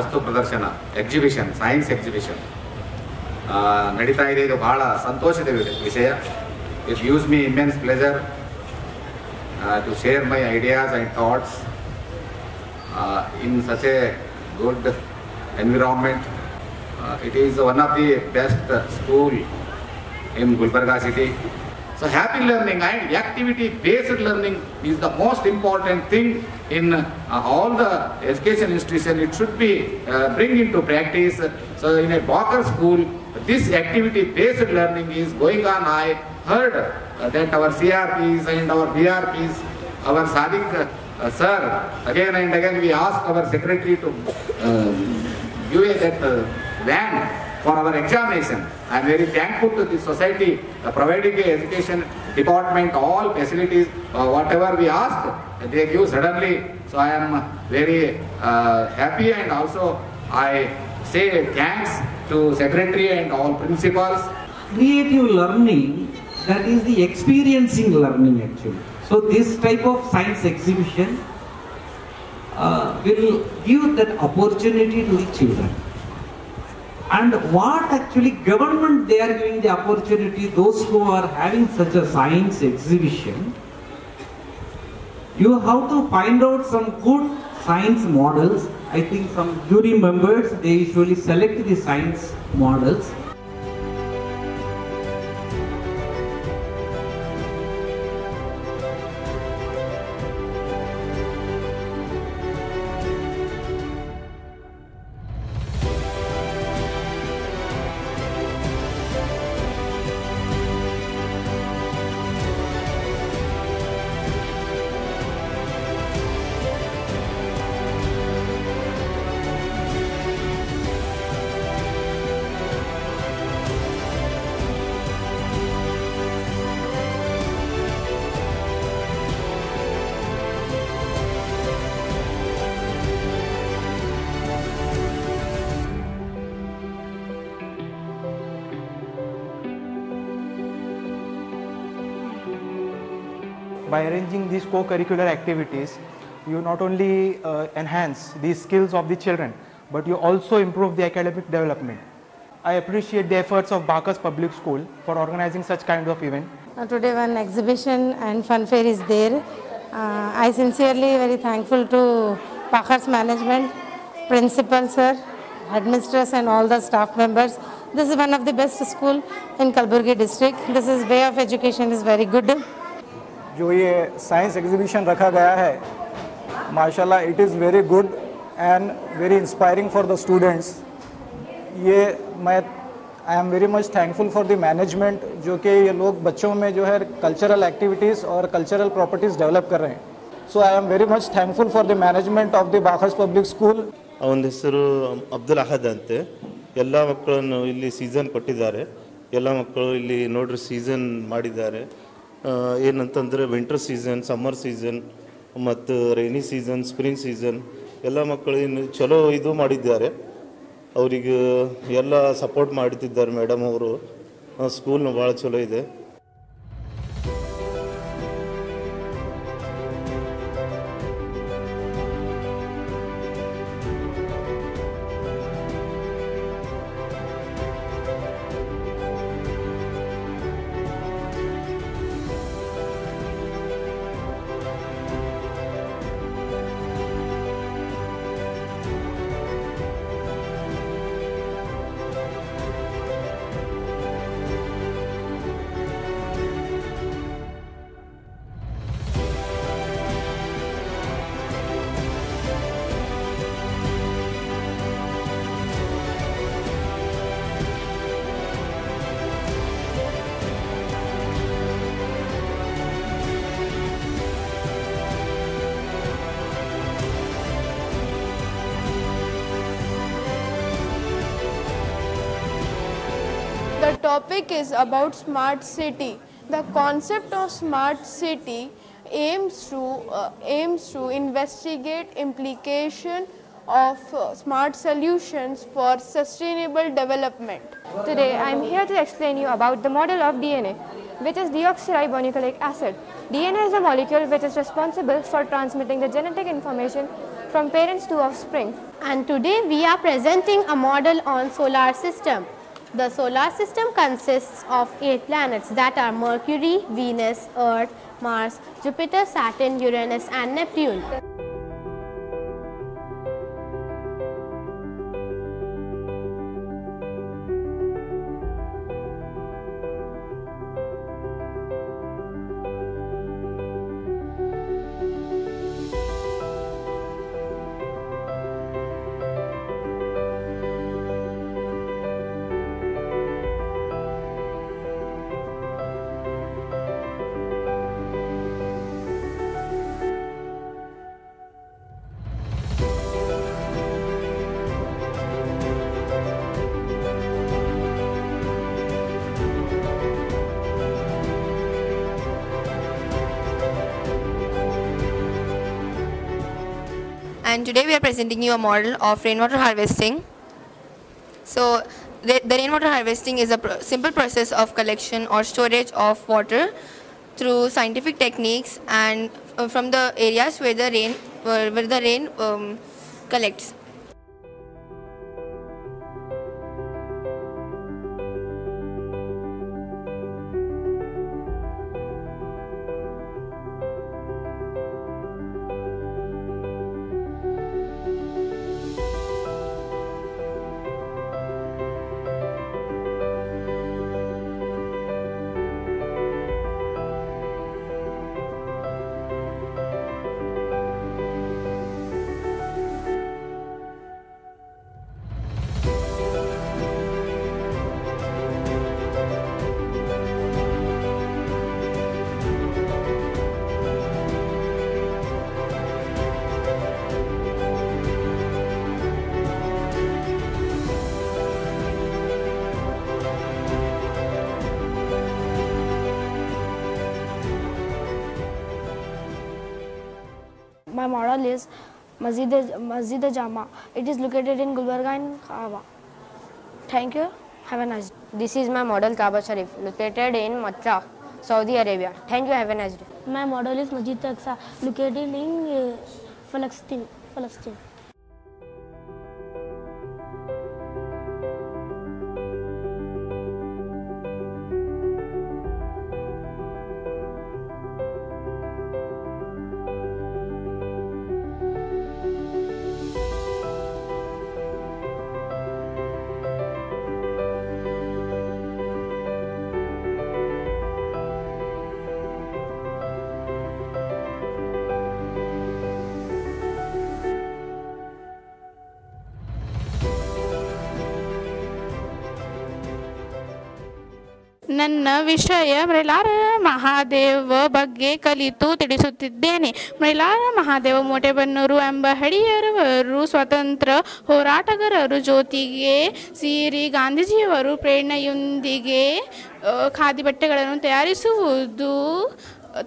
ಸ್ಕೂಲ್ನಲ್ಲಿ ಒಂದು ವಿಜ್ಞಾನ ವಸ್ತು ಪ್ರದರ್ಶನ ಎಕ್ಸಿಬಿಷನ್ ಸೈನ್ಸ್ ಎಕ್ಸಿಬಿಷನ್ ನಡೀತಾ ಇದೆ ಇದು ಬಹಳ ಸಂತೋಷದ ವಿ- ವಿಷಯ it uses me immense pleasure to share my ideas and thoughts in such a good environment it is one of the best school in Gulbarga city. So happy learning and activity-based learning is the most important thing in uh, all the education institution. It should be uh, bring into practice. So in a Walker school, this activity-based learning is going on. I heard uh, that our CRPs and our BRPs, our Sadiq uh, sir, again and again we ask our secretary to uh, give that uh, van for our examination. I am very thankful to the society uh, providing the education department all facilities, uh, whatever we ask, they give suddenly. So I am very uh, happy and also I say thanks to secretary and all principals. creative learning that is the experiencing learning actually so this type of science exhibition uh, will give that opportunity to the children and what actually government they are giving the opportunity those who are having such a science exhibition you have to find out some good science models. I think some jury members they usually select the science models By arranging these co-curricular activities, you not only uh, enhance the skills of the children, but you also improve the academic development. I appreciate the efforts of Baqhers Public School for organizing such kind of event. Today one exhibition and fun fair is there. Uh, I sincerely very thankful to Baqhers management, principal sir, headmistress and all the staff members. This is one of the best school in Kalburgi district. This is way of education is very good. जो ये science exhibition रखा गया है माशाल्लाह it is very good and very inspiring for the students ये मैं I am very much thankful for the management जो कि ये लोग बच्चों में जो है कल्चरल एक्टिविटीज़ और कल्चरल प्रॉपर्टीज़ डेवलप कर रहे हैं so I am very much thankful for the management of the Bakhas public school ಅವನ ಹೆಸರು ಅಬ್ದುಲ್ ಅಹದ್ ಅಂತೆ ಎಲ್ಲ ಮಕ್ಕಳನ್ನು ಇಲ್ಲಿ ಸೀಸನ್ ಕೊಟ್ಟಿದ್ದಾರೆ ಎಲ್ಲ ಮಕ್ಕಳು ಇಲ್ಲಿ ನೋಡ್ರಿ ಸೀಸನ್ ಮಾಡಿದ್ದಾರೆ ಆ, ಏನಂತಂದರೆ ವಿಂಟರ್ ಸೀಸನ್ ಸಮ್ಮರ್ ಸೀಸನ್ ಮತ್ತು ರೈನಿ ಸೀಸನ್ ಸ್ಪ್ರಿಂಗ್ ಸೀಸನ್ ಎಲ್ಲ ಮಕ್ಕಳು ಇನ್ನು ಚಲೋ ಇದು ಮಾಡಿದ್ದಾರೆ. ಅವರಿಗೆ ಎಲ್ಲ ಸಪೋರ್ಟ್ ಮಾಡ್ತಿದ್ದಾರೆ ಮೇಡಮ್ ಅವರು. ಸ್ಕೂಲ್ನು ಭಾಳ ಚಲೋ ಇದೆ. Topic is about smart city. The concept of smart city aims to uh, aims to investigate implication of uh, smart solutions for sustainable development. Today, I am here to explain you about the model of DNA, which is deoxyribonucleic acid. DNA is a molecule which is responsible for transmitting the genetic information from parents to offspring. And today we are presenting a model on solar system. The solar system consists of eight planets that are Mercury, Venus, Earth, Mars, Jupiter, Saturn, Uranus and Neptune. Today we are presenting you a model of rainwater harvesting. So the, the rainwater harvesting is a simple process of collection or storage of water through scientific techniques and uh, from the areas where the rain where, where the rain um, collects. Model is Masjid Masjid Jama it is located in Gulbarga in Kaaba thank you have an this is my model Kaaba Sharif located in Mathura Saudi Arabia thank you have an my model is Masjid Aqsa located इन फलस्तीन फलस्तीन ನನ್ನ ವಿಷಯ ಮೃಲಾರ ಮಹಾದೇವ ಬಗ್ಗೆ ಕಲಿತು ತಿಳಿಸುತ್ತಿದ್ದೇನೆ. ಮೃಲಾರ ಮಹಾದೇವ ಮೋಟೆಬನ್ನೂರು ಎಂಬ ಹಳಿಯರವರು ಸ್ವತಂತ್ರ ಹೋರಾಟಗಾರರು ಜ್ಯೋತಿಗೆ ಸೀರಿ ಗಾಂಧೀಜಿಯವರು ಪ್ರೇರಣೆಯೊಂದಿಗೆ ಖಾದಿ ಬಟ್ಟೆಗಳನ್ನು ತಯಾರಿಸುವುದು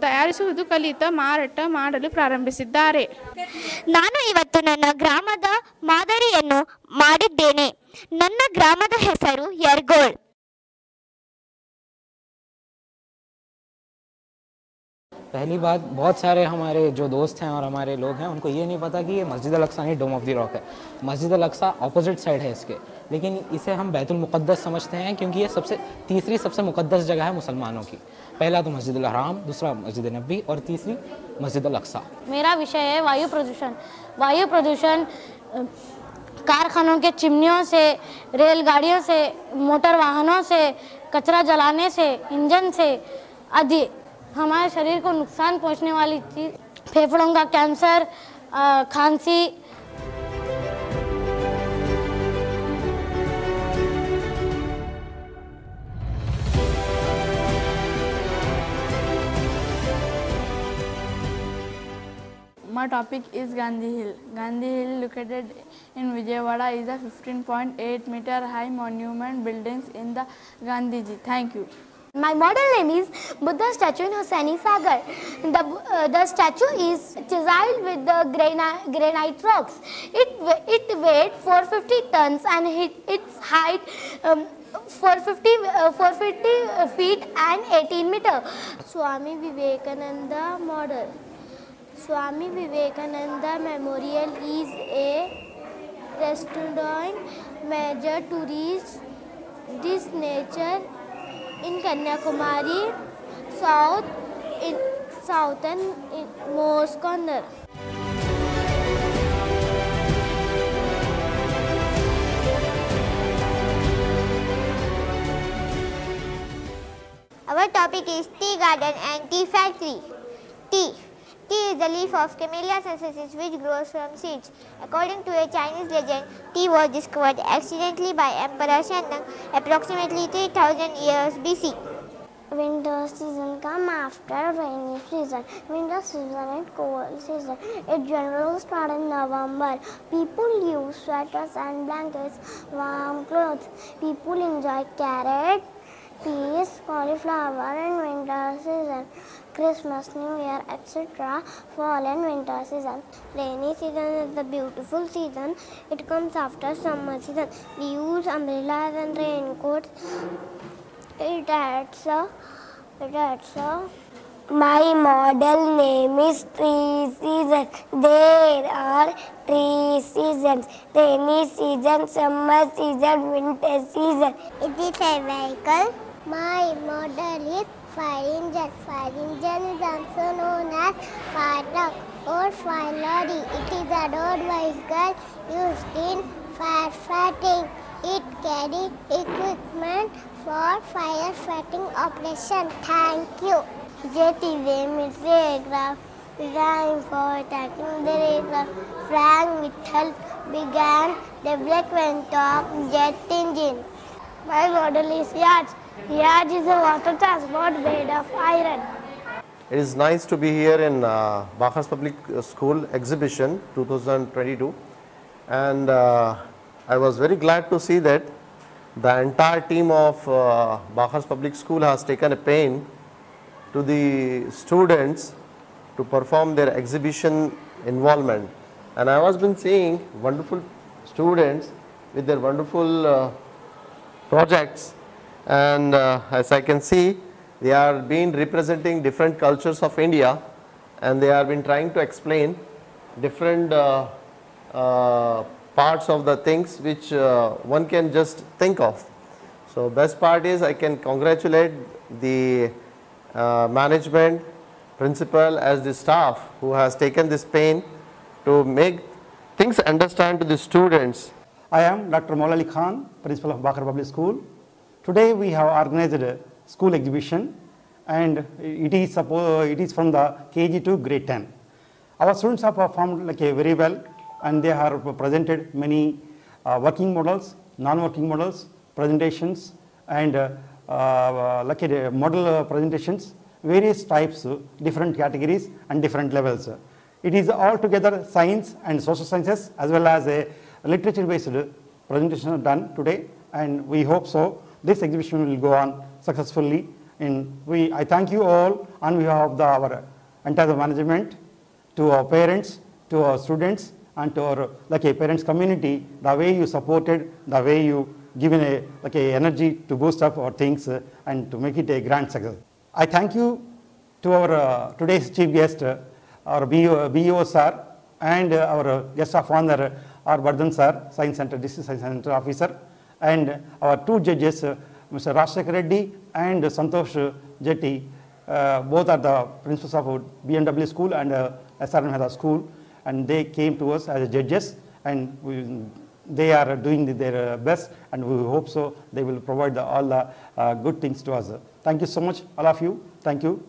ತಯಾರಿಸುವುದು ಕಲಿತ ಮಾರಾಟ ಮಾಡಲು ಪ್ರಾರಂಭಿಸಿದ್ದಾರೆ. ನಾನು ಇವತ್ತು ನನ್ನ ಗ್ರಾಮದ ಮಾದರಿಯನ್ನು ಮಾಡಿದ್ದೇನೆ. ನನ್ನ ಗ್ರಾಮದ ಹೆಸರು ಯರ್ಗೋಳ್. पहली बात, बहुत सारे हमारे जो दोस्त हैं और हमारे लोग हैं, उनको ये नहीं पता कि ये मस्जिद अल-अक्सा नहीं, डोम ऑफ़ द रॉक है। मस्जिद अल-अक्सा अपोजिट साइड है इसके। लेकिन इसे हम बैतुल मुक़द्दस समझते हैं, क्योंकि ये सबसे, तीसरी सबसे मुक़द्दस जगह है मुसलमानों की। पहला तो मस्जिद हराम, दूसरा मस्जिद नबी और तीसरी मस्जिद अल-अक्सा मेरा विषय है वायु प्रदूषण। वायु प्रदूषण, कारखानों के चिमनियों से, रेलगाड़ियों से, मोटर वाहनों से, कचरा जलाने से, इंजन से, आदि हमारे शरीर को नुकसान पहुँचने वाली चीज़ फेफड़ों का कैंसर खांसी My topic is Gandhi Hill. Gandhi Hill, located in Vijayawada, is a 15.8 meter high monument buildings in the Gandhiji. Thank you. My model name is Buddha statue in Hussain Sagar. The, uh, the statue is chiseled with the grani- granite rocks. It, it weighed 450 tons and it, its height um, 450, uh, 450 feet and 18 meter. Swami Vivekananda model. Swami Vivekananda Memorial is a restaurant major tourist this nature in Kanyakumari south south most corner topic is tea garden and tea factory tea Tea is the leaf of Camellia sinensis which grows from seeds. According to a Chinese legend, tea was discovered accidentally by Emperor Shennong approximately 3000 years BC. Winter season come after rainy season. Winter season and cold season. It generally starts in November. People use sweaters and blankets, warm clothes. People enjoy carrot, peas, cauliflower and winter season. Christmas, New Year, etc. Fall and winter season. Rainy season is the beautiful season. It comes after summer season. We use umbrellas and raincoats. It adds a, it adds a My model name is Tree Season. There are three seasons. Rainy season, summer season, winter season. It is a vehicle. My model is fire engine. Fire engine is also known as fire truck or fire lorry. It is a road vehicle used in firefighting. It carries equipment for firefighting operation. Thank you. A military aircraft designed for attacking the aircraft. Frank Whittle began development of jet engine. My model is yacht. Yacht is a water transport made of iron. It is nice to be here in uh, Public School exhibition 2022 and uh, I was very glad to see that the entire team of uh, Public School has taken a pain to the students to perform their exhibition involvement and I was been seeing wonderful students with their wonderful uh, projects and uh, as I can see they are been representing different cultures of India and they have been trying to explain different uh, uh, parts of the things which uh, one can just think of. So best part is I can congratulate the uh, management, principal as the staff who has taken this pain to make things understand to the students. I am Dr. Maulali Khan, principal of Bakar Public School. Today we have organized a school exhibition and it is, it is from the KG to grade 10. Our students have performed like a very well and they have presented many uh, working models, non-working models, presentations and uh, uh, like a model uh, presentations, various types, different categories and different levels. It is altogether science and social sciences as well as a literature based presentation done today and we hope so this exhibition will go on successfully and we I thank you all on behalf of the, our entire management to our parents to our students and to our like a parents community the way you supported the way you given a like a energy to boost up our things uh, and to make it a grand success. I thank you to our uh, today's chief guest uh, our BO, BO sir and uh, our guest of honor our Bardhan sir, Science Center, District Science Center officer, and our two judges, uh, Mr. Rashekar Reddy and Santosh Jetty, uh, both are the principals of BMW school and uh, SRM school, and they came to us as judges, and we, they are doing their best, and we hope so they will provide the, all the uh, good things to us. Thank you so much, all of you. Thank you.